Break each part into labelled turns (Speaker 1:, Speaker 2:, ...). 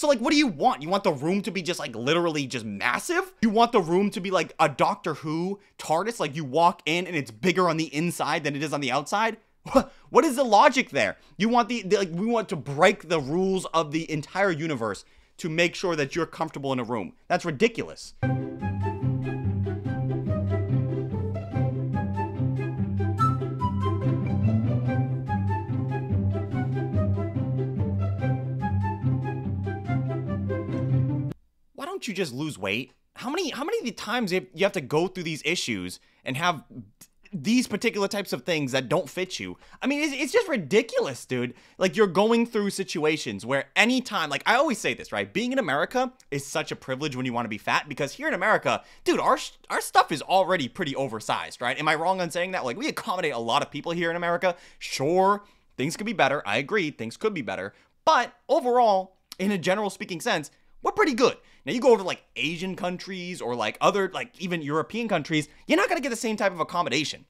Speaker 1: So like, what do you want? You want the room to be just like literally just massive? You want the room to be like a Doctor Who TARDIS? Like you walk in and it's bigger on the inside than it is on the outside? What is the logic there? You want the, the like we want to break the rules of the entire universe to make sure that you're comfortable in a room. That's ridiculous. Don't you just lose weight? How many how many times you have to go through these issues and have these particular types of things that don't fit you. I mean, it's, it's, just ridiculous, dude. Like, you're going through situations where anytime, like, I always say this, right? Being in America is such a privilege when you want to be fat because here in America, dude, our, our stuff is already pretty oversized, right? Am I wrong on saying that? Like, we accommodate a lot of people here in America. Sure, things could be better. I agree, things could be better. But overall, in a general speaking sense, we're pretty good. Now you go over to like Asian countries or like other like even European countries, you're not gonna get the same type of accommodation.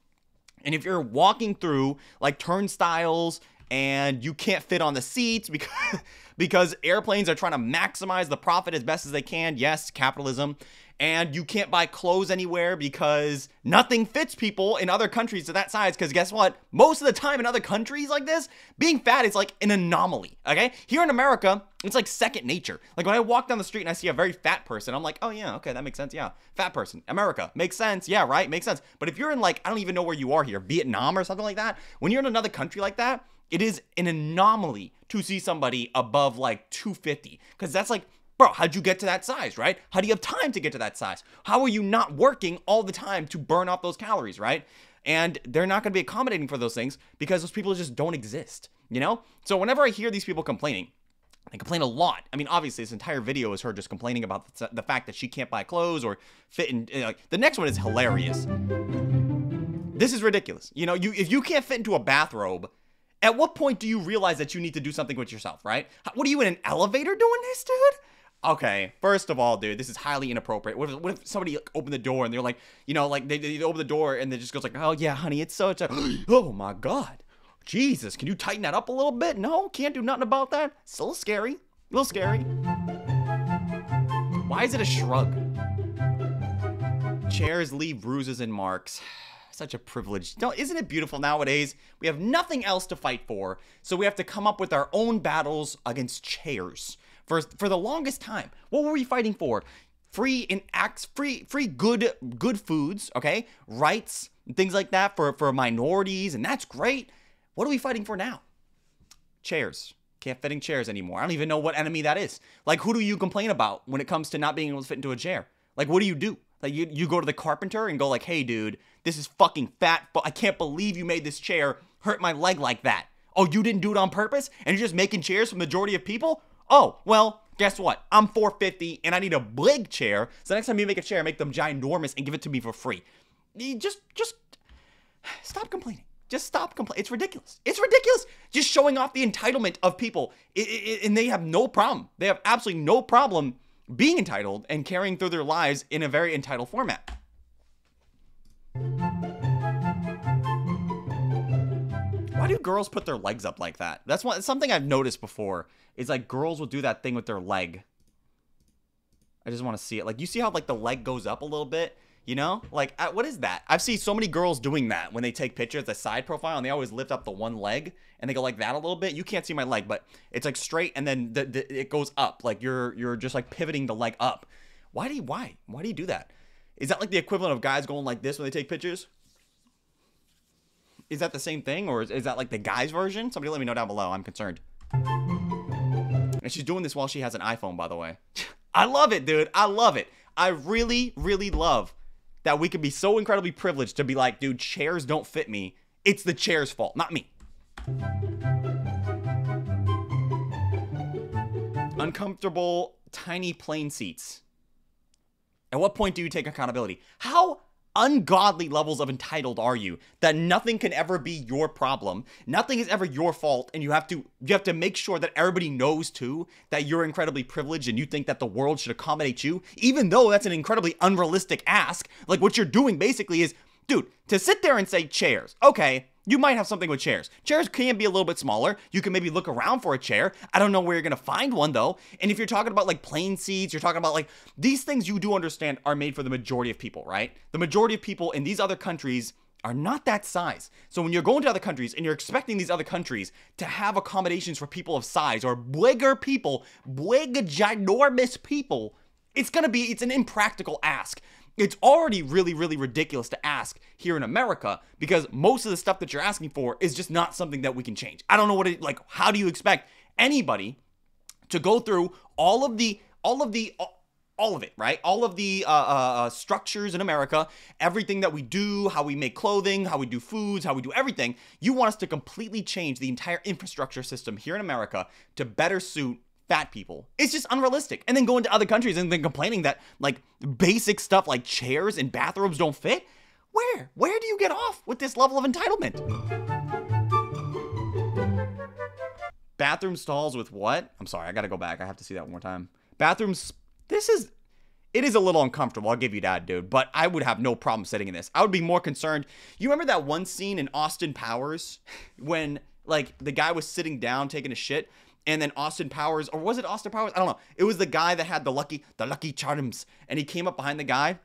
Speaker 1: And if you're walking through like turnstiles and you can't fit on the seats because because airplanes are trying to maximize the profit as best as they can, yes, capitalism, and you can't buy clothes anywhere because nothing fits people in other countries to that size. Because guess what? Most of the time in other countries like this, being fat is like an anomaly. Okay? Here in America, it's like second nature. Like when I walk down the street and I see a very fat person, I'm like, oh yeah, okay, that makes sense. Yeah. Fat person. America. Makes sense. Yeah, right? Makes sense. But if you're in like, I don't even know where you are here, Vietnam or something like that, when you're in another country like that, it is an anomaly to see somebody above like 250. Because that's like Bro, how'd you get to that size, right? How do you have time to get to that size? How are you not working all the time to burn off those calories, right? And they're not going to be accommodating for those things because those people just don't exist, you know? So whenever I hear these people complaining, they complain a lot. I mean, obviously, this entire video is her just complaining about the, fact that she can't buy clothes or fit in. Uh, you know, the next one is hilarious. This is ridiculous. You know, you if you can't fit into a bathrobe, at what point do you realize that you need to do something with yourself, right? What are you in an elevator doing this, dude? Okay, first of all, dude, this is highly inappropriate. What if, what if somebody opened the door and they're like, you know, like they, they open the door and they just goes like, oh yeah, honey, it's such a, oh my god, Jesus, can you tighten that up a little bit? No, can't do nothing about that. It's a little scary, a little scary. Why is it a shrug? Chairs leave bruises and marks. Such a privilege. Don't, isn't it beautiful nowadays? We have nothing else to fight for, so we have to come up with our own battles against chairs for for the longest time. What were we fighting for? Free in acts, free free good good foods, okay? Rights, and things like that for for minorities, and that's great. What are we fighting for now? Chairs. Can't fit in chairs anymore. I don't even know what enemy that is. Like, who do you complain about when it comes to not being able to fit into a chair? Like, what do you do? Like, you, you go to the carpenter and go like, hey, dude, this is fucking fat, but I can't believe you made this chair hurt my leg like that. Oh, you didn't do it on purpose? And you're just making chairs for the majority of people? Oh, well, guess what? I'm 450 and I need a big chair. So next time you make a chair, make them ginormous and give it to me for free. You just, just stop complaining. Just stop complaining. It's ridiculous. It's ridiculous. Just showing off the entitlement of people. And they have no problem. They have absolutely no problem being entitled and carrying through their lives in a very entitled format. Why do girls put their legs up like that? That's one something I've noticed before. Is like girls will do that thing with their leg. I just want to see it. Like you see how like the leg goes up a little bit, you know? Like what is that? I've seen so many girls doing that when they take pictures, the side profile, and they always lift up the one leg and they go like that a little bit. You can't see my leg, but it's like straight and then the, the, it goes up. Like you're you're just like pivoting the leg up. Why do you why? Why do you do that? Is that like the equivalent of guys going like this when they take pictures? Is that the same thing, or is, is that like the guy's version? Somebody let me know down below. I'm concerned. And she's doing this while she has an iPhone, by the way. I love it, dude. I love it. I really, really love that we can be so incredibly privileged to be like, dude, chairs don't fit me. It's the chair's fault, not me. Uncomfortable, tiny plane seats. At what point do you take accountability? How ungodly levels of entitled are you that nothing can ever be your problem nothing is ever your fault and you have to you have to make sure that everybody knows too that you're incredibly privileged and you think that the world should accommodate you even though that's an incredibly unrealistic ask. Like what you're doing basically is dude to sit there and say chairs okay You might have something with chairs. Chairs can be a little bit smaller. You can maybe look around for a chair. I don't know where you're gonna find one though. And if you're talking about like plane seats, you're talking about like these things you do understand are made for the majority of people, right? The majority of people in these other countries are not that size. So when you're going to other countries and you're expecting these other countries to have accommodations for people of size or bigger people, big ginormous people, it's gonna be it's an impractical ask. It's already really, really ridiculous to ask here in America because most of the stuff that you're asking for is just not something that we can change. I don't know what it like. How do you expect anybody to go through all of the all of the all of it, right? All of the uh, uh, uh, structures in America, everything that we do, how we make clothing, how we do foods, how we do everything. You want us to completely change the entire infrastructure system here in America to better suit fat people. It's just unrealistic. And then going to other countries and then complaining that like basic stuff like chairs and bathrooms don't fit. Where? Where do you get off with this level of entitlement? Bathroom stalls with what? I'm sorry, I gotta go back. I have to see that one more time. Bathrooms this is it is a little uncomfortable. I'll give you that, dude. But I would have no problem sitting in this. I would be more concerned. You remember that one scene in Austin Powers when like the guy was sitting down taking a shit, and then Austin Powers, or was it Austin Powers? I don't know. It was the guy that had the lucky the lucky charms, and he came up behind the guy.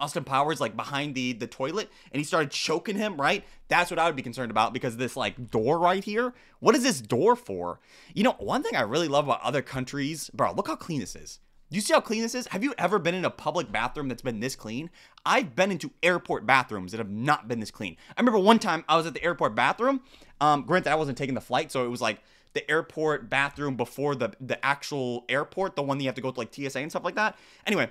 Speaker 1: Austin Powers like behind the the toilet and he started choking him, right? That's what I would be concerned about because this like door right here. What is this door for? You know, one thing I really love about other countries, bro, look how clean this is. You see how clean this is? Have you ever been in a public bathroom that's been this clean? I've been into airport bathrooms that have not been this clean. I remember one time I was at the airport bathroom. Um, granted, I wasn't taking the flight, so it was like the airport bathroom before the the actual airport, the one that you have to go to like TSA and stuff like that. Anyway,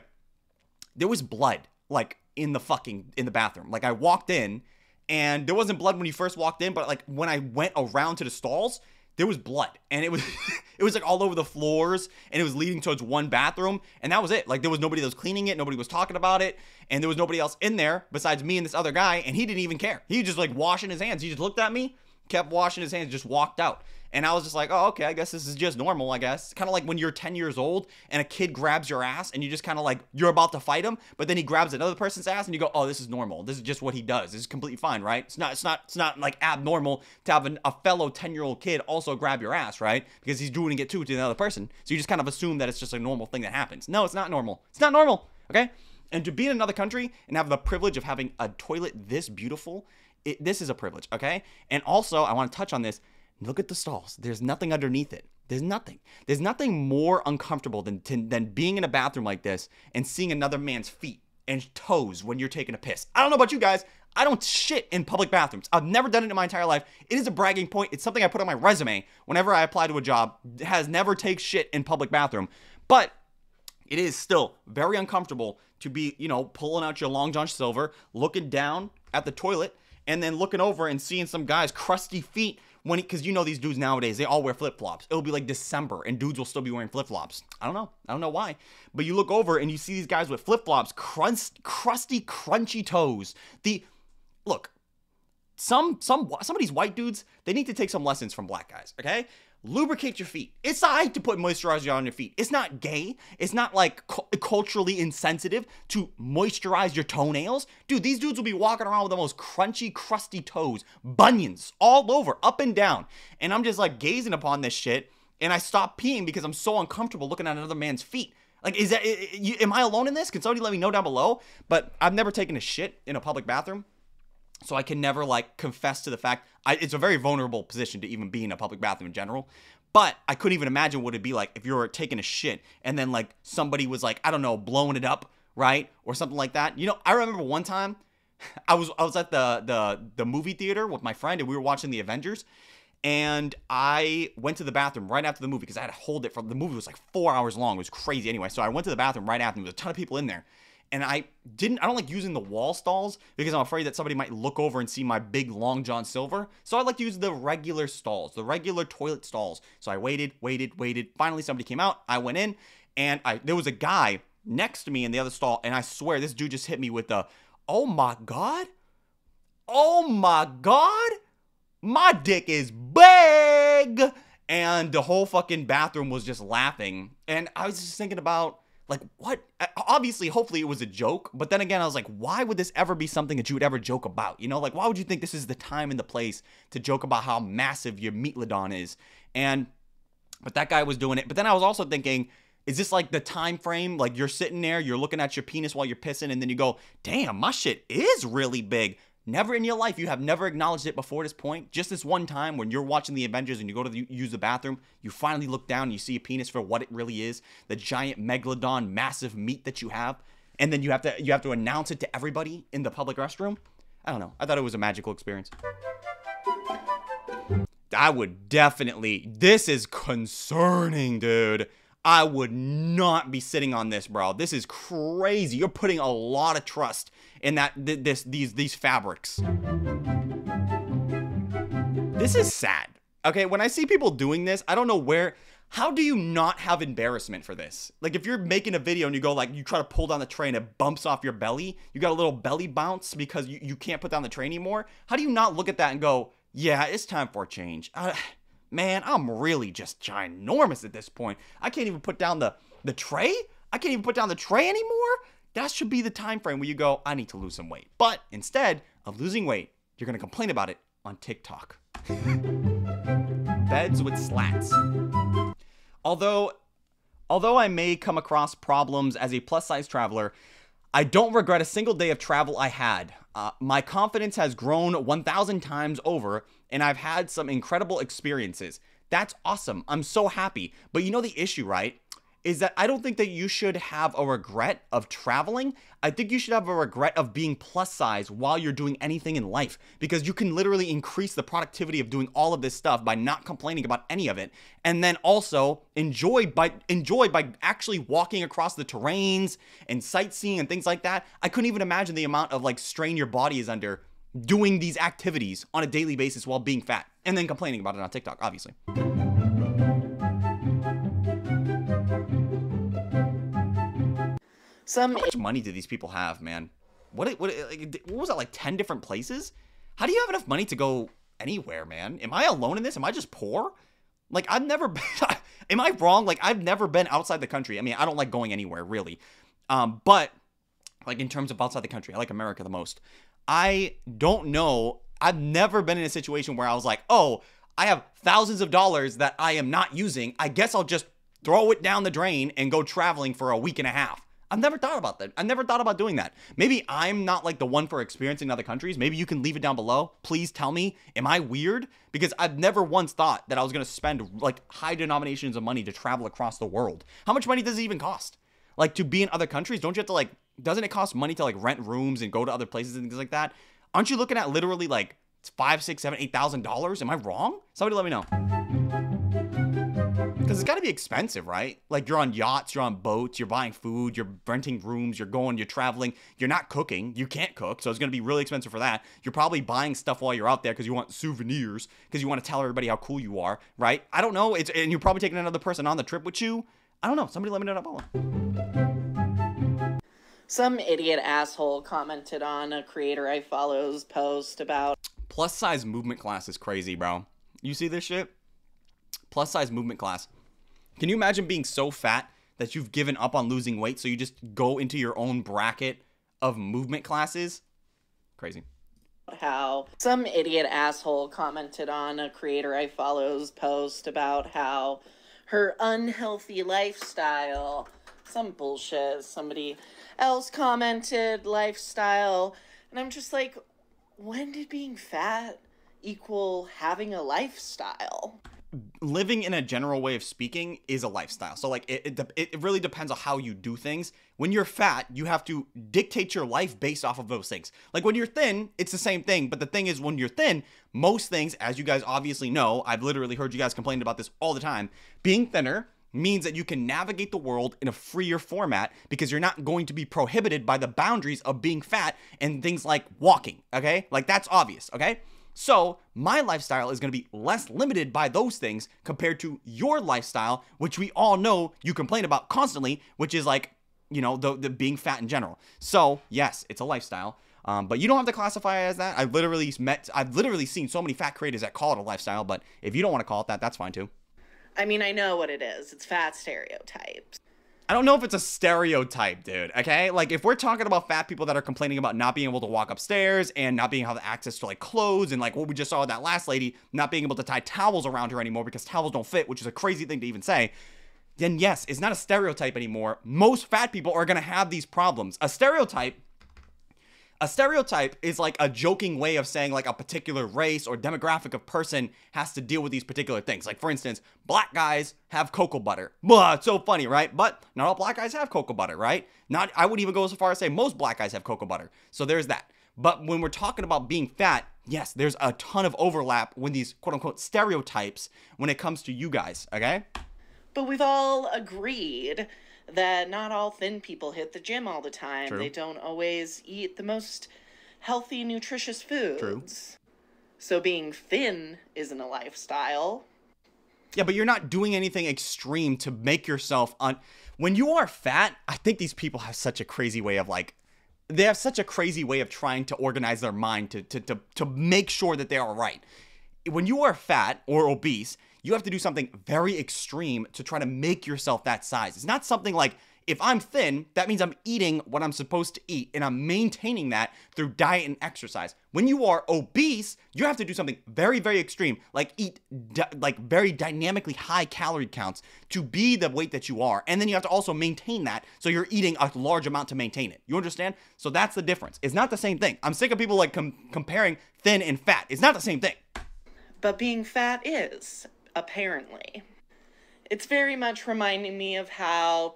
Speaker 1: there was blood like in the fucking in the bathroom. Like I walked in and there wasn't blood when you first walked in, but like when I went around to the stalls, there was blood. And it was it was like all over the floors and it was leading towards one bathroom and that was it. Like there was nobody that was cleaning it nobody was talking about it and there was nobody else in there besides me and this other guy and he didn't even care. He was just like washing his hands. He just looked at me kept washing his hands just walked out and I was just like, oh, okay, I guess this is just normal, I guess. Kind of like when you're 10 years old and a kid grabs your ass and you just kind of like, you're about to fight him, but then he grabs another person's ass and you go, oh, this is normal. This is just what he does. This is completely fine, right? It's not, it's not, it's not like abnormal to have an, a fellow 10 year old kid also grab your ass, right? Because he's doing it too to another person. So you just kind of assume that it's just a normal thing that happens. No, it's not normal. It's not normal, okay? And to be in another country and have the privilege of having a toilet this beautiful, it, this is a privilege, okay? And also, I want to touch on this Look at the stalls. There's nothing underneath it. There's nothing. There's nothing more uncomfortable than than being in a bathroom like this and seeing another man's feet and toes when you're taking a piss. I don't know about you guys. I don't shit in public bathrooms. I've never done it in my entire life. It is a bragging point. It's something I put on my resume whenever I apply to a job. Has never take shit in public bathroom. But it is still very uncomfortable to be, you know, pulling out your long john silver, looking down at the toilet, and then looking over and seeing some guy's crusty feet when because you know these dudes nowadays they all wear flip flops. It'll be like December and dudes will still be wearing flip flops. I don't know. I don't know why. But you look over and you see these guys with flip flops, crust, crusty, crunchy toes. The look, some some some of these white dudes they need to take some lessons from black guys. Okay, lubricate your feet. It's alright to put moisturizer on your feet. It's not gay. It's not like cu- culturally insensitive to moisturize your toenails. Dude, these dudes will be walking around with the most crunchy, crusty toes, bunions all over, up and down. And I'm just like gazing upon this shit and I stop peeing because I'm so uncomfortable looking at another man's feet. Like, is that, am I alone in this? Can somebody let me know down below? But I've never taken a shit in a public bathroom. So I can never like confess to the fact I, it's a very vulnerable position to even be in a public bathroom in general. But I couldn't even imagine what it'd be like if you were taking a shit and then like somebody was like I don't know blowing it up right or something like that. You know, I remember one time I was I was at the the the movie theater with my friend and we were watching the Avengers and I went to the bathroom right after the movie because I had to hold it from the movie was like four hours long. It was crazy anyway. So I went to the bathroom right after. There was a ton of people in there, and I didn't I don't like using the wall stalls because I'm afraid that somebody might look over and see my big long John Silver. So I like to use the regular stalls, the regular toilet stalls. So I waited, waited, waited. Finally somebody came out. I went in and I there was a guy next to me in the other stall and I swear this dude just hit me with the "Oh my god? Oh my god? My dick is big." And the whole fucking bathroom was just laughing. And I was just thinking about Like, what? Obviously, hopefully it was a joke. But then again, I was like, why would this ever be something that you would ever joke about? You know, like, why would you think this is the time and the place to joke about how massive your meatlodon is? And, but that guy was doing it. But then I was also thinking, is this like the time frame? Like you're sitting there, you're looking at your penis while you're pissing, and then you go, damn, my shit is really big. Never in your life, you have never acknowledged it before this point. Just this one time when you're watching the Avengers and you go to the, use the bathroom, you finally look down and you see a penis for what it really is, the giant megalodon, massive meat that you have, and then you have to you have to announce it to everybody in the public restroom. I don't know. I thought it was a magical experience. I would definitely. This is concerning, dude. I would not be sitting on this, bro. This is crazy. You're putting a lot of trust in that th- this these these fabrics. This is sad. Okay, when I see people doing this, I don't know where how do you not have embarrassment for this? Like if you're making a video and you go like you try to pull down the tray and it bumps off your belly, you got a little belly bounce because you, you can't put down the tray anymore. How do you not look at that and go, yeah, it's time for a change? Uh, man, I'm really just ginormous at this point. I can't even put down the the tray. I can't even put down the tray anymore. That should be the time frame where you go, I need to lose some weight. But instead of losing weight, you're gonna complain about it on TikTok. Beds with slats. Although although I may come across problems as a plus size traveler, I don't regret a single day of travel I had. Uh, my confidence has grown 1,000 times over, and I've had some incredible experiences. That's awesome. I'm so happy. But you know the issue, right? Is that I don't think that you should have a regret of traveling. I think you should have a regret of being plus size while you're doing anything in life because you can literally increase the productivity of doing all of this stuff by not complaining about any of it and then also enjoy by enjoy by actually walking across the terrains and sightseeing and things like that. I couldn't even imagine the amount of like strain your body is under doing these activities on a daily basis while being fat and then complaining about it on TikTok, obviously. Some How much money do these people have, man? What what like, what was that like 10 different places? How do you have enough money to go anywhere, man? Am I alone in this? Am I just poor? Like I've never been Am I wrong? Like I've never been outside the country. I mean, I don't like going anywhere, really. Um, but like in terms of outside the country, I like America the most. I don't know. I've never been in a situation where I was like, "Oh, I have thousands of dollars that I am not using. I guess I'll just throw it down the drain and go traveling for a week and a half." I've never thought about that. I've never thought about doing that. Maybe I'm not like the one for experiencing other countries. Maybe you can leave it down below. Please tell me, am I weird? Because I've never once thought that I was going to spend like high denominations of money to travel across the world. How much money does it even cost? Like to be in other countries, don't you have to like doesn't it cost money to like rent rooms and go to other places and things like that? Aren't you looking at literally like five, six, seven, eight thousand dollars? Am I wrong? Somebody let me know. Because it's mm-hmm. got to be expensive, right? Like you're on yachts, you're on boats, you're buying food, you're renting rooms, you're going, you're traveling, you're not cooking, you can't cook, so it's going to be really expensive for that. You're probably buying stuff while you're out there because you want souvenirs, because you want to tell everybody how cool you are, right? I don't know. It's and you're probably taking another person on the trip with you. I don't know. Somebody let me know down below.
Speaker 2: Some idiot asshole commented on a creator I follow's post about
Speaker 1: plus size movement class is crazy, bro. You see this shit? plus size movement class. Can you imagine being so fat that you've given up on losing weight so you just go into your own bracket of movement classes? Crazy.
Speaker 2: How some idiot asshole commented on a creator I follow's post about how her unhealthy lifestyle, some bullshit, somebody else commented lifestyle, and I'm just like, when did being fat equal having a lifestyle?
Speaker 1: Living in a general way of speaking is a lifestyle. So like it, it, it really depends on how you do things. When you're fat, you have to dictate your life based off of those things. Like when you're thin, it's the same thing. But the thing is, when you're thin, most things, as you guys obviously know, I've literally heard you guys complain about this all the time. Being thinner means that you can navigate the world in a freer format because you're not going to be prohibited by the boundaries of being fat and things like walking. Okay, like that's obvious. Okay. So, my lifestyle is going to be less limited by those things compared to your lifestyle, which we all know you complain about constantly, which is like, you know, the, the being fat in general. So, yes, it's a lifestyle. Um, but you don't have to classify it as that. I've literally met, I've literally seen so many fat creators that call it a lifestyle. But if you don't want to call it that, that's fine too.
Speaker 2: I mean, I know what it is. It's fat stereotypes.
Speaker 1: I don't know if it's a stereotype, dude. Okay, like if we're talking about fat people that are complaining about not being able to walk upstairs and not being able to access to like clothes and like what we just saw with that last lady not being able to tie towels around her anymore because towels don't fit, which is a crazy thing to even say. Then yes, it's not a stereotype anymore. Most fat people are gonna have these problems. A stereotype a stereotype is like a joking way of saying like a particular race or demographic of person has to deal with these particular things. Like for instance, black guys have cocoa butter. Blah, it's so funny, right? But not all black guys have cocoa butter, right? Not I would even go so far as say most black guys have cocoa butter. So there's that. But when we're talking about being fat, yes, there's a ton of overlap when these quote unquote stereotypes when it comes to you guys, okay?
Speaker 2: But we've all agreed that not all thin people hit the gym all the time.
Speaker 1: True.
Speaker 2: They don't always eat the most healthy, nutritious foods.
Speaker 1: True.
Speaker 2: So being thin isn't a lifestyle.
Speaker 1: Yeah, but you're not doing anything extreme to make yourself un. When you are fat, I think these people have such a crazy way of like, they have such a crazy way of trying to organize their mind to to to, to make sure that they are right. When you are fat or obese, you have to do something very extreme to try to make yourself that size. It's not something like if I'm thin, that means I'm eating what I'm supposed to eat and I'm maintaining that through diet and exercise. When you are obese, you have to do something very, very extreme, like eat like very dynamically high calorie counts to be the weight that you are. And then you have to also maintain that. So you're eating a large amount to maintain it. You understand? So that's the difference. It's not the same thing. I'm sick of people like com- comparing thin and fat. It's not the same thing.
Speaker 2: But being fat is, apparently. It's very much reminding me of how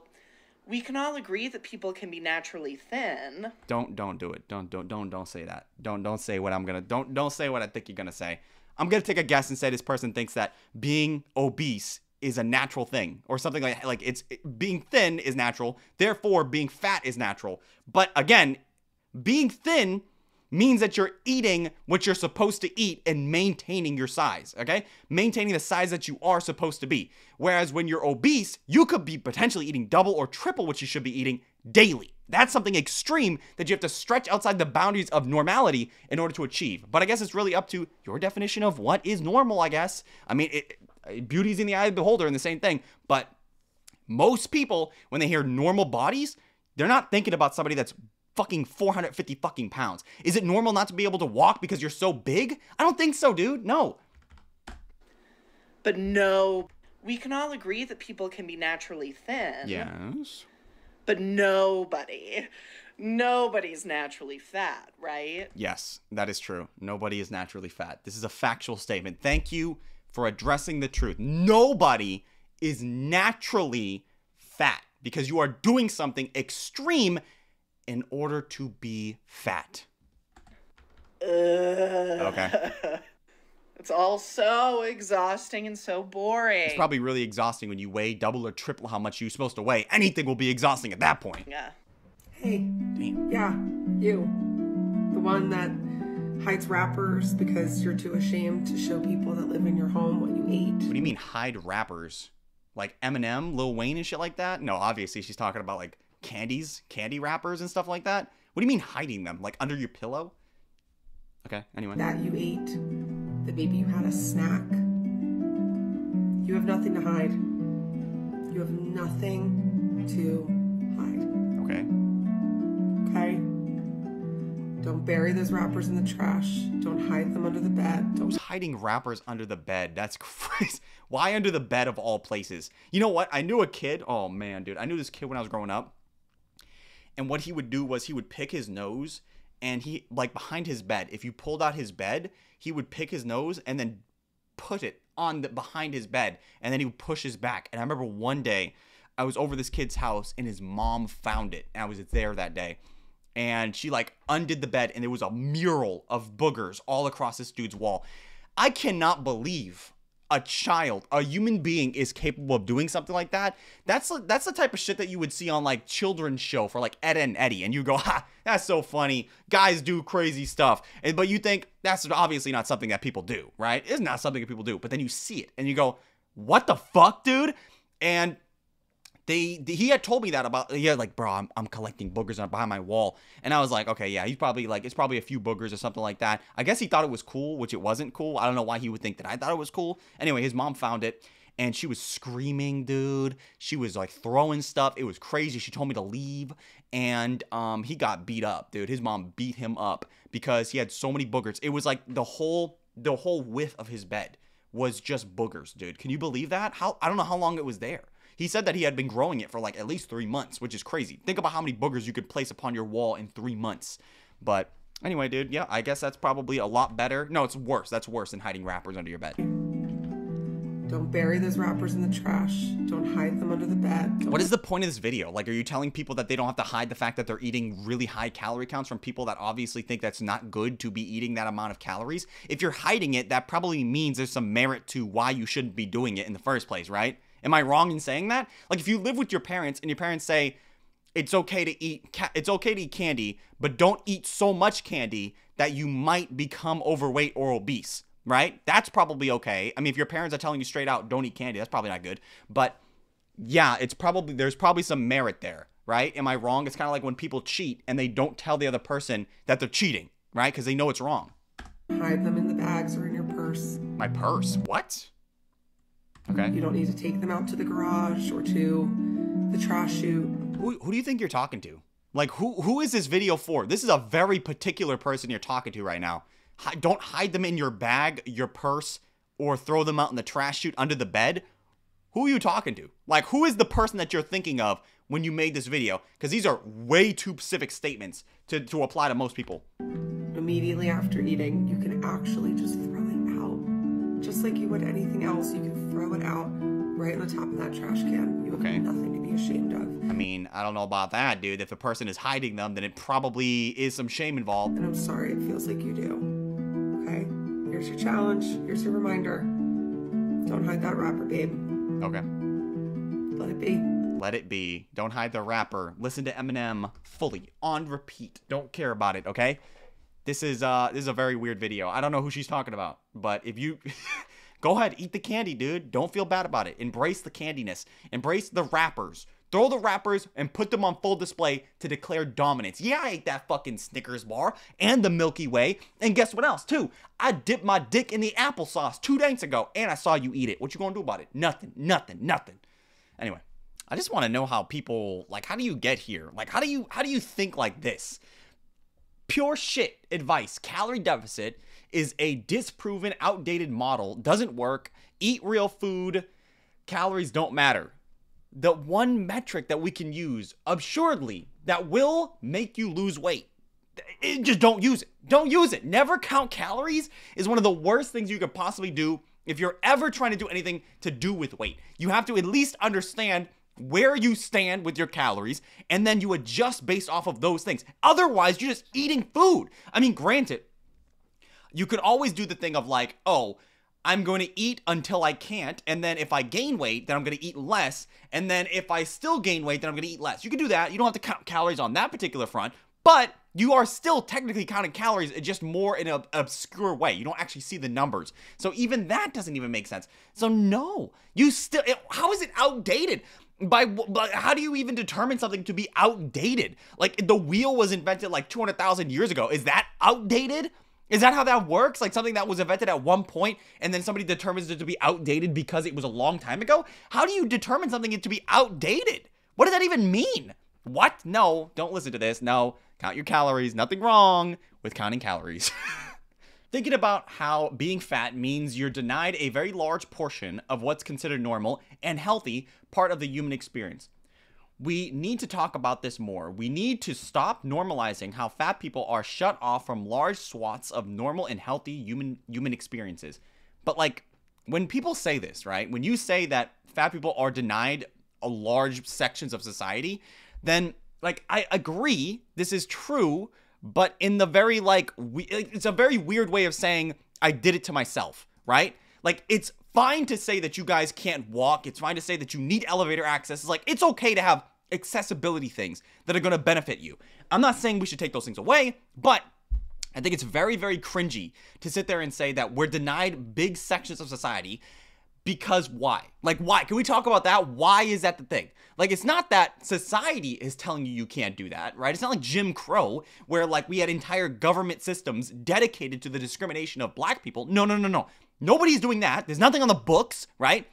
Speaker 2: we can all agree that people can be naturally thin.
Speaker 1: Don't don't do it. Don't don't don't don't say that. Don't don't say what I'm gonna don't don't say what I think you're gonna say. I'm gonna take a guess and say this person thinks that being obese is a natural thing or something like like it's it- being thin is natural. Therefore, being fat is natural. But again, being thin means that you're eating what you're supposed to eat and maintaining your size, okay? Maintaining the size that you are supposed to be. Whereas when you're obese, you could be potentially eating double or triple what you should be eating daily. That's something extreme that you have to stretch outside the boundaries of normality in order to achieve. But I guess it's really up to your definition of what is normal, I guess. I mean, it, beauty's in the eye of the beholder and the same thing, but most people, when they hear normal bodies, they're not thinking about somebody that's fucking 450 fucking pounds. Is it normal not to be able to walk because you're so big? I don't think so, dude. No.
Speaker 2: But no, we can all agree that people can be naturally thin.
Speaker 1: Yes.
Speaker 2: But nobody, nobody's naturally fat, right?
Speaker 1: Yes, that is true. Nobody is naturally fat. This is a factual statement. Thank you for addressing the truth. Nobody is naturally fat because you are doing something extreme in order to be fat. Okay.
Speaker 2: It's all so exhausting and so boring.
Speaker 1: It's probably really exhausting when you weigh double or triple how much you're supposed to weigh. Anything will be exhausting at that point.
Speaker 2: yeah.
Speaker 3: Hey,
Speaker 1: Damn.
Speaker 3: yeah, you. The one that hides wrappers because you're too ashamed to show people that live in your home what you ate.
Speaker 1: What do you mean hide rappers? Like Eminem, Lil Wayne, and shit like that? No, obviously she's talking about like candies, candy wrappers and stuff like that. What do you mean hiding them? Like under your pillow? Okay, anyway.
Speaker 3: That you ate. That maybe you had a snack. You have nothing to hide. You have nothing to hide.
Speaker 1: Okay.
Speaker 3: Okay? Don't bury those wrappers in the trash. Don't hide them under the bed. Don't
Speaker 1: Who's hiding rappers under the bed? That's crazy. Why under the bed of all places? You know what? I knew a kid. Oh man, dude. I knew this kid when I was growing up. And what he would do was he would pick his nose and he like behind his bed. If you pulled out his bed, he would pick his nose and then put it on the behind his bed and then he would push his back. And I remember one day I was over this kid's house and his mom found it. And I was there that day. And she like undid the bed and there was a mural of boogers all across this dude's wall. I cannot believe a child, a human being is capable of doing something like that. That's that's the type of shit that you would see on like children's show for like Edd n Eddy and you go, "Ha, that's so funny. Guys do crazy stuff." And but you think that's obviously not something that people do, right? It's not something that people do. But then you see it and you go, "What the fuck, dude?" And they, they- he had told me that about yeah like bro I'm, I'm collecting boogers behind my wall and i was like okay yeah he's probably like it's probably a few boogers or something like that i guess he thought it was cool which it wasn't cool i don't know why he would think that i thought it was cool anyway his mom found it and she was screaming, dude. She was like throwing stuff. It was crazy. She told me to leave, and um, he got beat up, dude. His mom beat him up because he had so many boogers. It was like the whole the whole width of his bed was just boogers, dude. Can you believe that? How I don't know how long it was there. He said that he had been growing it for like at least three months, which is crazy. Think about how many boogers you could place upon your wall in three months. But anyway, dude, yeah, I guess that's probably a lot better. No, it's worse. That's worse than hiding wrappers under your bed.
Speaker 3: Don't bury those wrappers in the trash. Don't hide them under the bed.
Speaker 1: What is the point of this video? Like, are you telling people that they don't have to hide the fact that they're eating really high calorie counts from people that obviously think that's not good to be eating that amount of calories? If you're hiding it, that probably means there's some merit to why you shouldn't be doing it in the first place, right? Am I wrong in saying that? Like, if you live with your parents and your parents say, it's okay to eat ca- it's okay to eat candy, but don't eat so much candy that you might become overweight or obese right? That's probably okay. I mean, if your parents are telling you straight out, don't eat candy, that's probably not good. But yeah, it's probably, there's probably some merit there, right? Am I wrong? It's kind of like when people cheat and they don't tell the other person that they're cheating, right? Because they know it's wrong.
Speaker 3: Hide them in the bags or in your purse.
Speaker 1: My purse? What? Okay.
Speaker 3: You don't need to take them out to the garage or to the trash chute.
Speaker 1: Who, who do you think you're talking to? Like, who who is this video for? This is a very particular person you're talking to right now. Don't hide them in your bag, your purse, or throw them out in the trash chute under the bed. Who are you talking to? Like, who is the person that you're thinking of when you made this video? Because these are way too specific statements to, to apply to most people.
Speaker 3: Immediately after eating, you can actually just throw. Just like you would anything else, you can throw it out right on the top of that trash can. You have okay. nothing to be ashamed of.
Speaker 1: I mean, I don't know about that, dude. If a person is hiding them, then it probably is some shame involved.
Speaker 3: And I'm sorry it feels like you do. Okay? Here's your challenge. Here's your reminder. Don't hide that wrapper, babe.
Speaker 1: Okay.
Speaker 3: Let it be.
Speaker 1: Let it be. Don't hide the wrapper. Listen to Eminem fully on repeat. Don't care about it, okay? This is uh this is a very weird video. I don't know who she's talking about, but if you go ahead, eat the candy, dude. Don't feel bad about it. Embrace the candiness. Embrace the wrappers. Throw the wrappers and put them on full display to declare dominance. Yeah, I ate that fucking Snickers bar and the Milky Way. And guess what else, too? I dipped my dick in the applesauce two days ago and I saw you eat it. What you gonna do about it? Nothing, nothing, nothing. Anyway, I just want to know how people like how do you get here? Like how do you how do you think like this? Pure shit advice. Calorie deficit is a disproven outdated model, doesn't work. Eat real food. Calories don't matter the one metric that we can use assuredly that will make you lose weight. It, just don't use it. Don't use it. Never count calories is one of the worst things you could possibly do if you're ever trying to do anything to do with weight. You have to at least understand where you stand with your calories and then you adjust based off of those things. Otherwise, you're just eating food. I mean, granted, you could always do the thing of like, oh, I'm going to eat until I can't. And then if I gain weight, then I'm going to eat less. And then if I still gain weight, then I'm going to eat less. You can do that. You don't have to count calories on that particular front, but you are still technically counting calories just more in an obscure way. You don't actually see the numbers. So even that doesn't even make sense. So no, you still, it, how is it outdated? By, by, how do you even determine something to be outdated? Like the wheel was invented like 200,000 years ago. Is that outdated? Is that how that works? Like something that was invented at one point and then somebody determines it to be outdated because it was a long time ago? How do you determine something to be outdated? What does that even mean? What? No, don't listen to this. No, count your calories. Nothing wrong with counting calories. Thinking about how being fat means you're denied a very large portion of what's considered normal and healthy part of the human experience we need to talk about this more. We need to stop normalizing how fat people are shut off from large swaths of normal and healthy human human experiences. But like when people say this, right? When you say that fat people are denied a large sections of society, then like I agree this is true, but in the very like we, it's a very weird way of saying I did it to myself, right? Like it's fine to say that you guys can't walk. It's fine to say that you need elevator access. It's like it's okay to have accessibility things that are going to benefit you. I'm not saying we should take those things away, but I think it's very, very cringy to sit there and say that we're denied big sections of society because why? Like, why? Can we talk about that? Why is that the thing? Like, it's not that society is telling you you can't do that, right? It's not like Jim Crow, where like we had entire government systems dedicated to the discrimination of black people. No, no, no, no. Nobody's doing that. There's nothing on the books, right?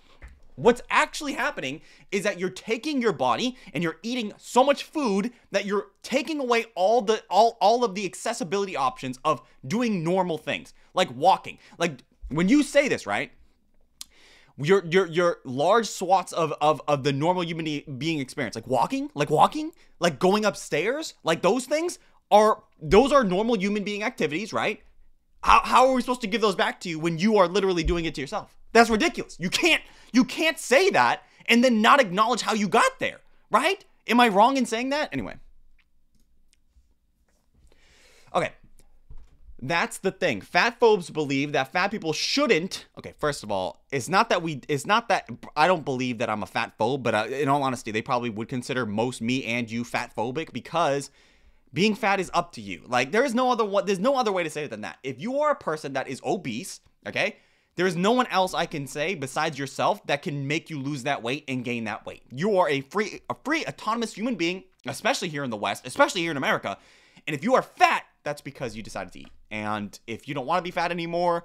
Speaker 1: What's actually happening is that you're taking your body and you're eating so much food that you're taking away all the all all of the accessibility options of doing normal things, like walking. Like when you say this, right? Your your your large swaths of of of the normal human being experience, like walking, like walking, like going upstairs, like those things are those are normal human being activities, right? How, how are we supposed to give those back to you when you are literally doing it to yourself? That's ridiculous. You can't you can't say that and then not acknowledge how you got there, right? Am I wrong in saying that? Anyway. Okay. That's the thing. Fat phobes believe that fat people shouldn't. Okay, first of all, it's not that we. It's not that I don't believe that I'm a fat phobe, but uh, in all honesty, they probably would consider most me and you fat phobic because being fat is up to you. Like there is no other what. There's no other way to say it than that. If you are a person that is obese, okay, there is no one else I can say besides yourself that can make you lose that weight and gain that weight. You are a free, a free, autonomous human being, especially here in the West, especially here in America. And if you are fat, that's because you decided to eat. And if you don't want to be fat anymore,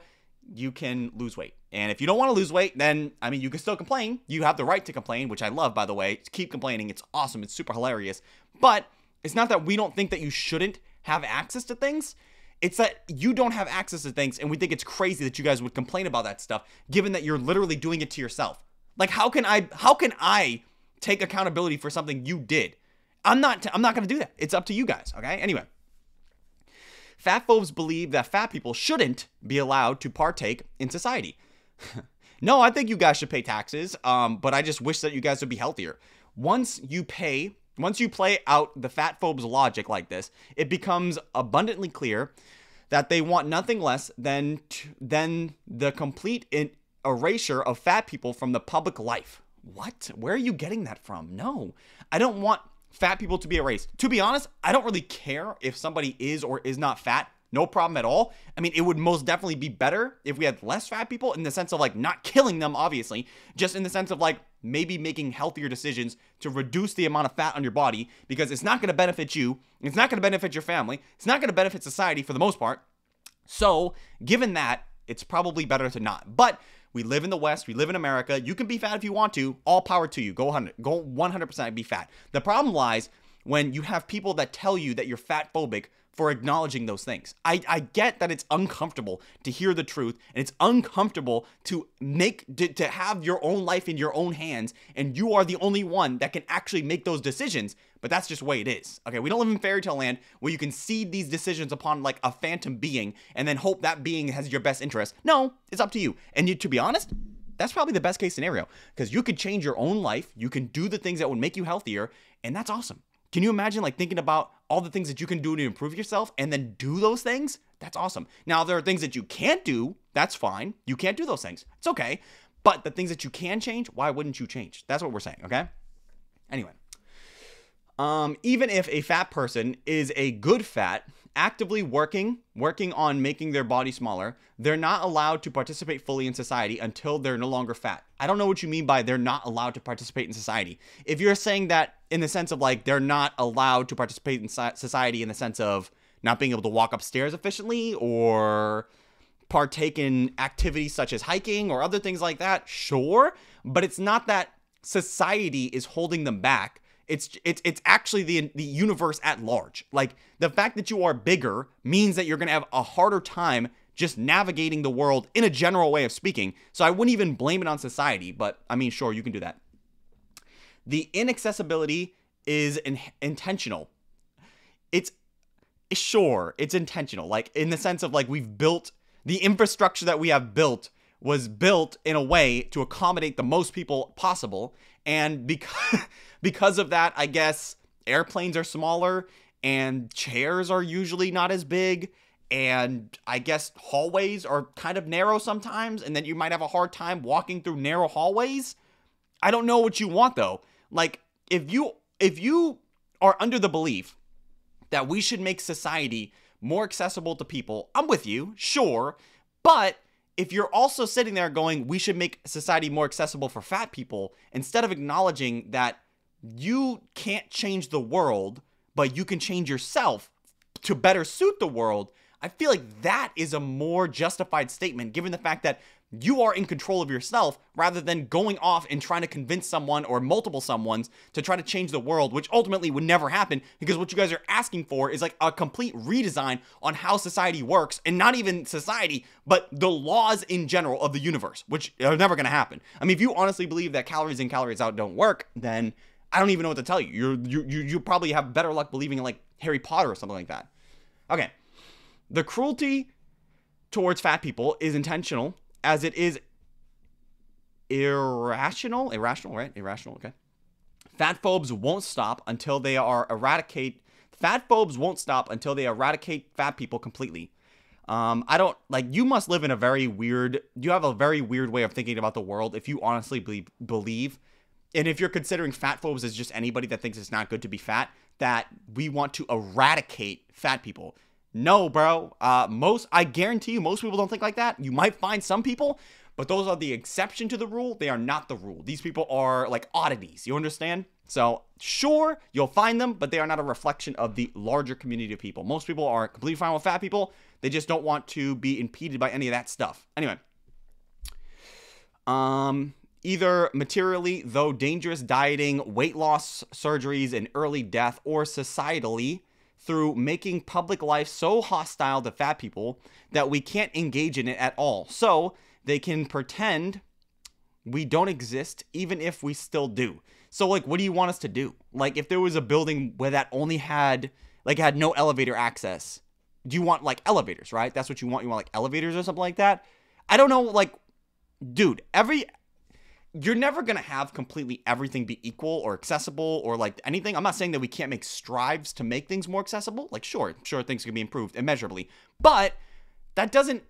Speaker 1: you can lose weight. And if you don't want to lose weight, then I mean, you can still complain. You have the right to complain, which I love, by the way. Keep complaining. It's awesome. It's super hilarious. But it's not that we don't think that you shouldn't have access to things. It's that you don't have access to things, and we think it's crazy that you guys would complain about that stuff, given that you're literally doing it to yourself. Like, how can I? How can I take accountability for something you did? I'm not. I'm not going to do that. It's up to you guys. Okay. Anyway, fat phobes believe that fat people shouldn't be allowed to partake in society. no, I think you guys should pay taxes. Um, but I just wish that you guys would be healthier. Once you pay once you play out the fat phobes logic like this, it becomes abundantly clear that they want nothing less than than the complete in- erasure of fat people from the public life. What? Where are you getting that from? No. I don't want fat people to be erased. To be honest, I don't really care if somebody is or is not fat. No problem at all. I mean, it would most definitely be better if we had less fat people in the sense of like not killing them, obviously, just in the sense of like maybe making healthier decisions to reduce the amount of fat on your body because it's not going to benefit you. It's not going to benefit your family. It's not going to benefit society for the most part. So, given that, it's probably better to not. But we live in the West. We live in America. You can be fat if you want to. All power to you. Go 100, go 100% be fat. The problem lies when you have people that tell you that you're fat phobic for acknowledging those things. I, I get that it's uncomfortable to hear the truth and it's uncomfortable to make to, to have your own life in your own hands and you are the only one that can actually make those decisions but that's just the way it is okay? We don't live in fairy tale land where you can cede these decisions upon like a phantom being and then hope that being has your best interest. No it's up to you. And you, to be honest that's probably the best case scenario because you could change your own life you can do the things that would make you healthier and that's awesome can you imagine like thinking about all the things that you can do to improve yourself and then do those things? That's awesome. Now, there are things that you can't do. That's fine. You can't do those things. It's okay. But the things that you can change, why wouldn't you change? That's what we're saying, okay? Anyway, um, even if a fat person is a good fat, actively working, working on making their body smaller, they're not allowed to participate fully in society until they're no longer fat. I don't know what you mean by they're not allowed to participate in society. If you're saying that in the sense of like they're not allowed to participate in society in the sense of not being able to walk upstairs efficiently or partake in activities such as hiking or other things like that, sure, but it's not that society is holding them back it's it's it's actually the the universe at large. Like the fact that you are bigger means that you're going to have a harder time just navigating the world in a general way of speaking. So I wouldn't even blame it on society, but I mean sure you can do that. The inaccessibility is in, intentional. It's sure, it's intentional. Like in the sense of like we've built the infrastructure that we have built was built in a way to accommodate the most people possible and because because of that, I guess airplanes are smaller and chairs are usually not as big and I guess hallways are kind of narrow sometimes and then you might have a hard time walking through narrow hallways. I don't know what you want though. Like if you if you are under the belief that we should make society more accessible to people, I'm with you, sure, but if you're also sitting there going, we should make society more accessible for fat people, instead of acknowledging that you can't change the world, but you can change yourself to better suit the world, I feel like that is a more justified statement given the fact that you are in control of yourself rather than going off and trying to convince someone or multiple someone's to try to change the world, which ultimately would never happen because what you guys are asking for is like a complete redesign on how society works and not even society, but the laws in general of the universe, which are never going to happen. I mean, if you honestly believe that calories in, calories out don't work, then I don't even know what to tell you. You're, you you you probably have better luck believing in like Harry Potter or something like that. Okay. The cruelty towards fat people is intentional as it is irrational. Irrational, right? Irrational, okay. Fat phobes won't stop until they are eradicate. Fat phobes won't stop until they eradicate fat people completely. Um, I don't like you must live in a very weird you have a very weird way of thinking about the world if you honestly believe, believe and if you're considering fat phobes as just anybody that thinks it's not good to be fat, that we want to eradicate fat people. No, bro. Uh, most, I guarantee you, most people don't think like that. You might find some people, but those are the exception to the rule. They are not the rule. These people are like oddities. You understand? So, sure, you'll find them, but they are not a reflection of the larger community of people. Most people are completely fine with fat people. They just don't want to be impeded by any of that stuff. Anyway, um, either materially, though dangerous dieting, weight loss surgeries, and early death, or societally through making public life so hostile to fat people that we can't engage in it at all. So they can pretend we don't exist even if we still do. So like what do you want us to do? Like if there was a building where that only had like had no elevator access, do you want like elevators, right? That's what you want. You want like elevators or something like that? I don't know like dude, every you're never going to have completely everything be equal or accessible or like anything. I'm not saying that we can't make strives to make things more accessible. Like, sure, sure, things can be improved immeasurably, but that doesn't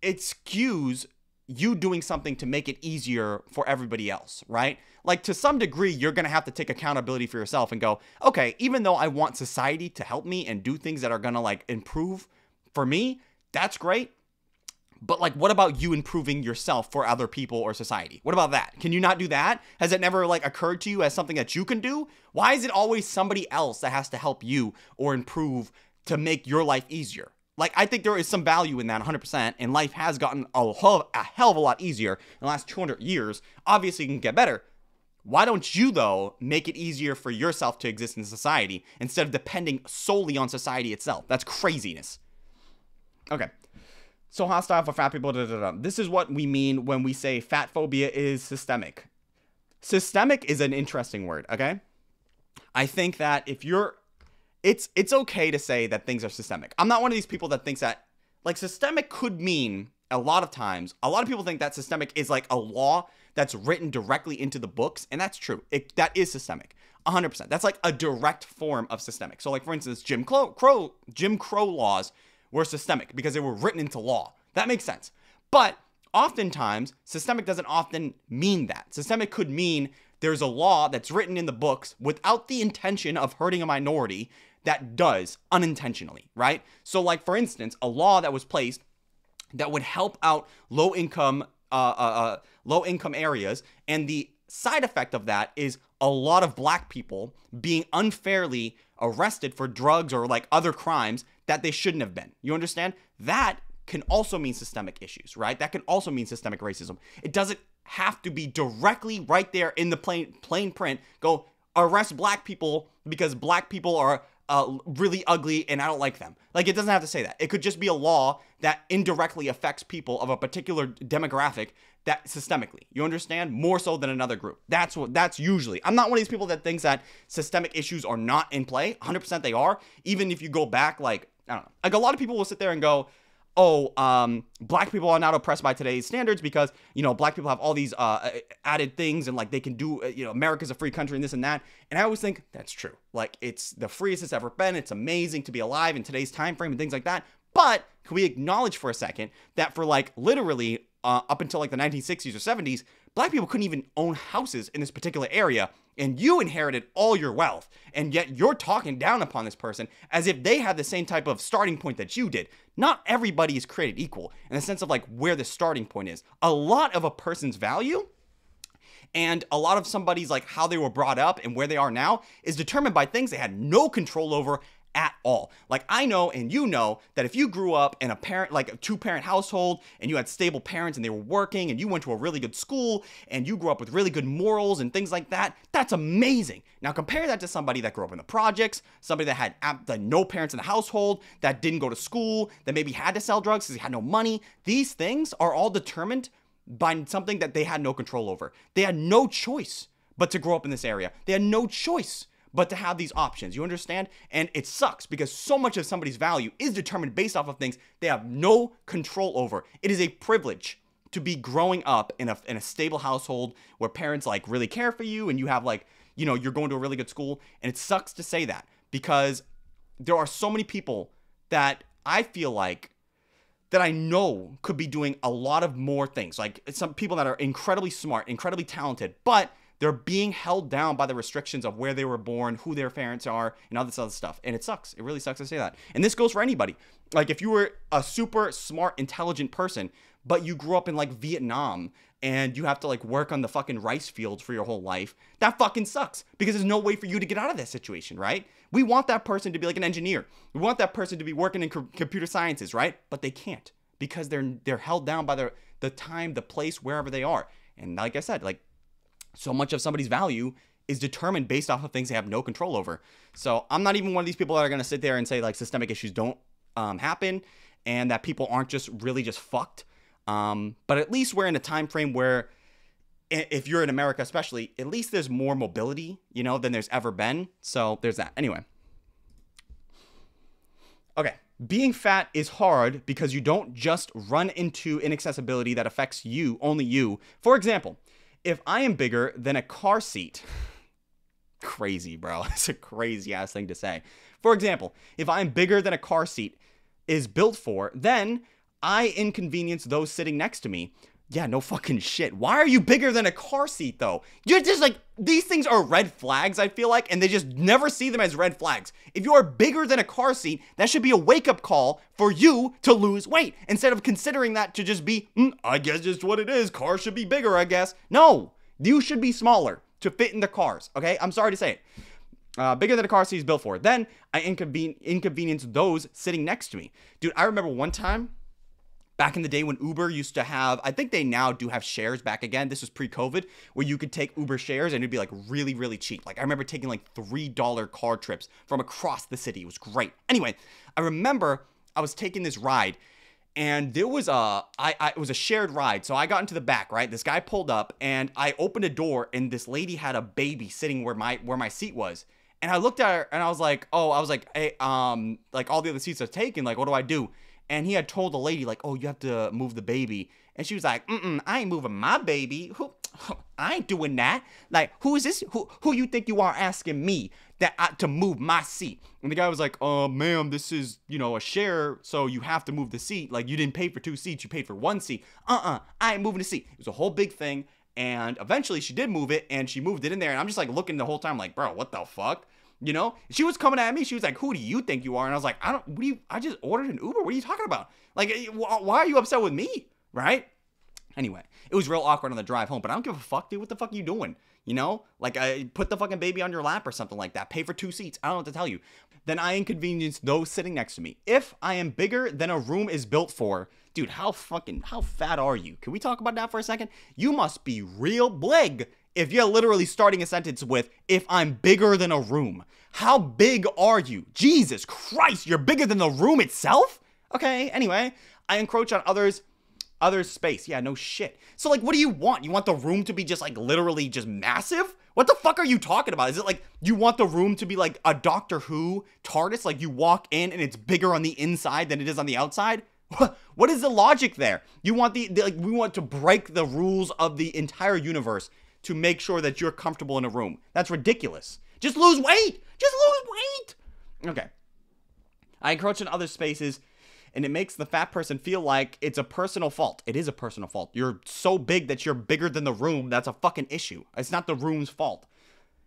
Speaker 1: excuse you doing something to make it easier for everybody else, right? Like, to some degree, you're going to have to take accountability for yourself and go, okay, even though I want society to help me and do things that are going to like improve for me, that's great but like, what about you improving yourself for other people or society? What about that? Can you not do that? Has it never like occurred to you as something that you can do? Why is it always somebody else that has to help you or improve to make your life easier? Like, I think there is some value in that 100%, and life has gotten a hell, a hell of a lot easier in the last 200 years. Obviously, it can get better. Why don't you, though, make it easier for yourself to exist in society instead of depending solely on society itself? That's craziness. Okay so hostile for fat people. Da, da, da. This is what we mean when we say fat phobia is systemic. Systemic is an interesting word, okay? I think that if you're it's it's okay to say that things are systemic. I'm not one of these people that thinks that like systemic could mean a lot of times. A lot of people think that systemic is like a law that's written directly into the books, and that's true. It, that is systemic. 100%. That's like a direct form of systemic. So like for instance, Jim Crow Jim Crow laws were systemic because they were written into law. That makes sense. But oftentimes, systemic doesn't often mean that. Systemic could mean there's a law that's written in the books without the intention of hurting a minority that does unintentionally, right? So, like for instance, a law that was placed that would help out low income, uh, uh, uh, low income areas, and the side effect of that is a lot of black people being unfairly arrested for drugs or like other crimes that they shouldn't have been. You understand? That can also mean systemic issues, right? That can also mean systemic racism. It doesn't have to be directly right there in the plain plain print. Go arrest black people because black people are uh, really ugly and I don't like them. Like it doesn't have to say that. It could just be a law that indirectly affects people of a particular demographic that systemically. You understand? More so than another group. That's what that's usually. I'm not one of these people that thinks that systemic issues are not in play. 100% they are. Even if you go back like I don't know. Like a lot of people will sit there and go, oh, um, black people are not oppressed by today's standards because, you know, black people have all these uh, added things and like they can do, uh, you know, America's a free country and this and that. And I always think that's true. Like it's the freest it's ever been. It's amazing to be alive in today's time frame and things like that. But can we acknowledge for a second that for like literally uh, up until like the 1960s or 70s, black people couldn't even own houses in this particular area and you inherited all your wealth, and yet you're talking down upon this person as if they had the same type of starting point that you did. Not everybody is created equal in the sense of like where the starting point is. A lot of a person's value and a lot of somebody's like how they were brought up and where they are now is determined by things they had no control over at all. Like I know and you know that if you grew up in a parent like a two-parent household and you had stable parents and they were working and you went to a really good school and you grew up with really good morals and things like that, that's amazing. Now compare that to somebody that grew up in the projects, somebody that had that no parents in the household, that didn't go to school, that maybe had to sell drugs because he had no money. These things are all determined by something that they had no control over. They had no choice but to grow up in this area. They had no choice but to have these options. You understand? And it sucks because so much of somebody's value is determined based off of things they have no control over. It is a privilege to be growing up in a in a stable household where parents like really care for you and you have like, you know, you're going to a really good school and it sucks to say that because there are so many people that I feel like that I know could be doing a lot of more things. Like some people that are incredibly smart, incredibly talented, but they're being held down by the restrictions of where they were born, who their parents are, and all this other stuff. And it sucks. It really sucks to say that. And this goes for anybody. Like if you were a super smart, intelligent person, but you grew up in like Vietnam and you have to like work on the fucking rice fields for your whole life, that fucking sucks because there's no way for you to get out of that situation, right? We want that person to be like an engineer. We want that person to be working in co- computer sciences, right? But they can't because they're they're held down by the the time, the place, wherever they are. And like I said, like so much of somebody's value is determined based off of things they have no control over. So I'm not even one of these people that are going to sit there and say like systemic issues don't um, happen and that people aren't just really just fucked. Um, but at least we're in a time frame where if you're in America especially, at least there's more mobility, you know, than there's ever been. So there's that. Anyway. Okay. Being fat is hard because you don't just run into inaccessibility that affects you, only you. For example, if I am bigger than a car seat, crazy, bro. It's a crazy ass thing to say. For example, if I'm bigger than a car seat is built for, then I inconvenience those sitting next to me yeah, no fucking shit. Why are you bigger than a car seat though? You're just like these things are red flags, I feel like, and they just never see them as red flags. If you are bigger than a car seat, that should be a wake-up call for you to lose weight instead of considering that to just be, mm, I guess just what it is. Cars should be bigger, I guess. No, you should be smaller to fit in the cars. Okay, I'm sorry to say it. Uh, bigger than a car seat is built for. Then I inconven- inconvenience those sitting next to me. Dude, I remember one time back in the day when Uber used to have, I think they now do have shares back again. This was pre COVID, where you could take Uber shares and it'd be like really, really cheap. Like I remember taking like $3 car trips from across the city. It was great. Anyway, I remember I was taking this ride and there was a I, I it was a shared ride so i got into the back right this guy pulled up and i opened a door and this lady had a baby sitting where my where my seat was and i looked at her and i was like oh i was like hey um like all the other seats are taken like what do i do and he had told the lady like, "Oh, you have to move the baby," and she was like, "Mm, I ain't moving my baby. Who? I ain't doing that. Like, who is this? Who? Who you think you are asking me that I, to move my seat?" And the guy was like, "Uh, ma'am, this is you know a share, so you have to move the seat. Like, you didn't pay for two seats, you paid for one seat. Uh-uh, I ain't moving the seat." It was a whole big thing. And eventually she did move it and she moved it in there. And I'm just like looking the whole time, like, bro, what the fuck? You know, she was coming at me. She was like, "Who do you think you are?" And I was like, "I don't. What do you? I just ordered an Uber. What are you talking about? Like, eh, why are you upset with me? Right?" Anyway, it was real awkward on the drive home, but I don't give a fuck, dude. What the fuck are you doing? You know, like I put the fucking baby on your lap or something like that. Pay for two seats. I don't know what to tell you. Then I inconvenience those sitting next to me. If I am bigger than a room is built for, dude, how fucking how fat are you? Can we talk about that for a second? You must be real big if you're literally starting a sentence with, if I'm bigger than a room, how big are you? Jesus Christ, you're bigger than the room itself? Okay, anyway, I encroach on others others space. Yeah, no shit. So like what do you want? You want the room to be just like literally just massive? What the fuck are you talking about? Is it like you want the room to be like a Doctor Who TARDIS like you walk in and it's bigger on the inside than it is on the outside? What is the logic there? You want the, the like we want to break the rules of the entire universe to make sure that you're comfortable in a room. That's ridiculous. Just lose weight. Just lose weight. Okay. I encroach in other spaces and it makes the fat person feel like it's a personal fault. It is a personal fault. You're so big that you're bigger than the room. That's a fucking issue. It's not the room's fault.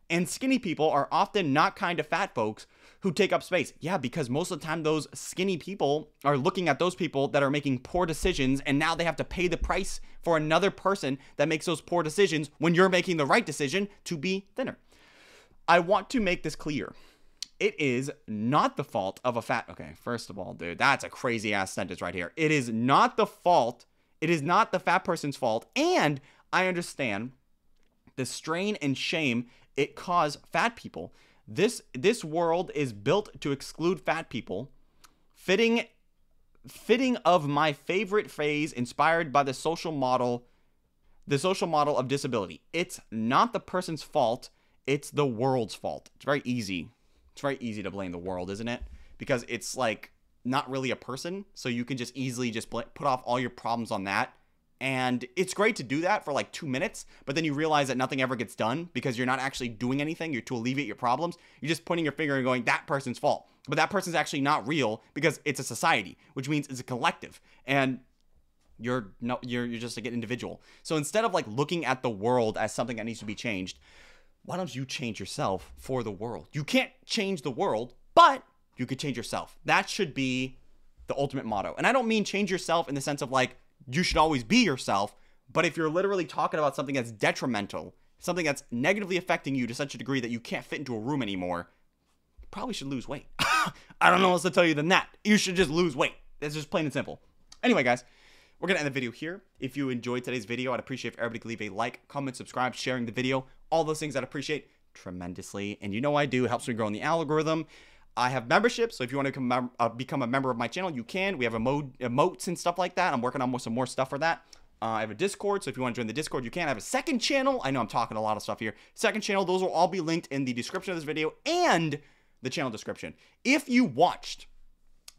Speaker 1: And skinny people are often not kind to fat folks who take up space. Yeah, because most of the time those skinny people are looking at those people that are making poor decisions and now they have to pay the price for another person that makes those poor decisions when you're making the right decision to be thinner. I want to make this clear. it is not the fault of a fat. Okay, first of all, dude, that's a crazy ass sentence right here. It is not the fault. It is not the fat person's fault. And I understand the strain and shame it caused fat people. This this world is built to exclude fat people. Fitting fitting of my favorite phrase inspired by the social model the social model of disability. It's not the person's fault, it's the world's fault. It's very easy. It's very easy to blame the world, isn't it? Because it's like not really a person, so you can just easily just put off all your problems on that. And it's great to do that for like two minutes, but then you realize that nothing ever gets done because you're not actually doing anything. You're to alleviate your problems. You're just pointing your finger and going, that person's fault. But that person's actually not real because it's a society, which means it's a collective. And you're no you're you're just like an individual. So instead of like looking at the world as something that needs to be changed, why don't you change yourself for the world? You can't change the world, but you could change yourself. That should be the ultimate motto. And I don't mean change yourself in the sense of like you should always be yourself, but if you're literally talking about something that's detrimental, something that's negatively affecting you to such a degree that you can't fit into a room anymore, you probably should lose weight. I don't know what else to tell you than that. You should just lose weight. That's just plain and simple. Anyway, guys, we're going to end the video here. If you enjoyed today's video, I'd appreciate if everybody could leave a like, comment, subscribe, sharing the video. All those things I'd appreciate tremendously. And you know I do. It helps me grow in the algorithm. I have membership, so if you want to come, uh, become a member of my channel, you can. We have emo- emotes and stuff like that. I'm working on some more stuff for that. Uh, I have a Discord, so if you want to join the Discord, you can. I have a second channel. I know I'm talking a lot of stuff here. Second channel, those will all be linked in the description of this video and the channel description. If you watched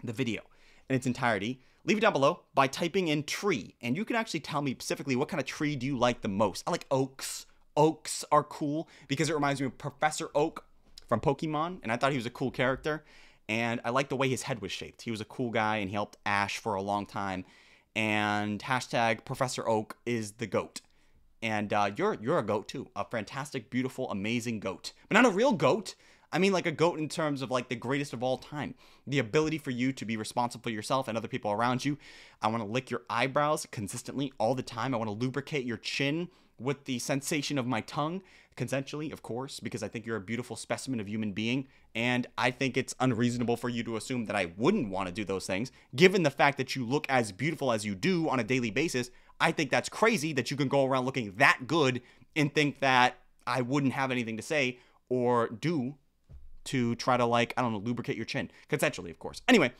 Speaker 1: the video in its entirety, leave it down below by typing in tree. And you can actually tell me specifically what kind of tree do you like the most. I like oaks. Oaks are cool because it reminds me of Professor Oak from Pokemon, and I thought he was a cool character. And I liked the way his head was shaped. He was a cool guy, and he helped Ash for a long time. And hashtag Professor Oak is the goat. And uh, you're you're a goat too, a fantastic, beautiful, amazing goat, but not a real goat. I mean, like a goat in terms of like the greatest of all time. The ability for you to be responsible for yourself and other people around you. I want to lick your eyebrows consistently all the time. I want to lubricate your chin with the sensation of my tongue, consensually, of course, because I think you're a beautiful specimen of human being. And I think it's unreasonable for you to assume that I wouldn't want to do those things, given the fact that you look as beautiful as you do on a daily basis. I think that's crazy that you can go around looking that good and think that I wouldn't have anything to say or do to try to like I don't know lubricate your chin consensually, of course. Anyway,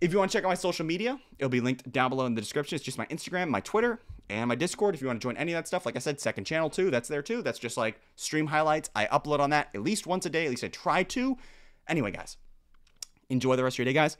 Speaker 1: if you want to check out my social media, it'll be linked down below in the description. It's just my Instagram, my Twitter, and my Discord. If you want to join any of that stuff, like I said, second channel too, that's there too. That's just like stream highlights. I upload on that at least once a day. At least I try to. Anyway, guys, enjoy the rest of your day, guys.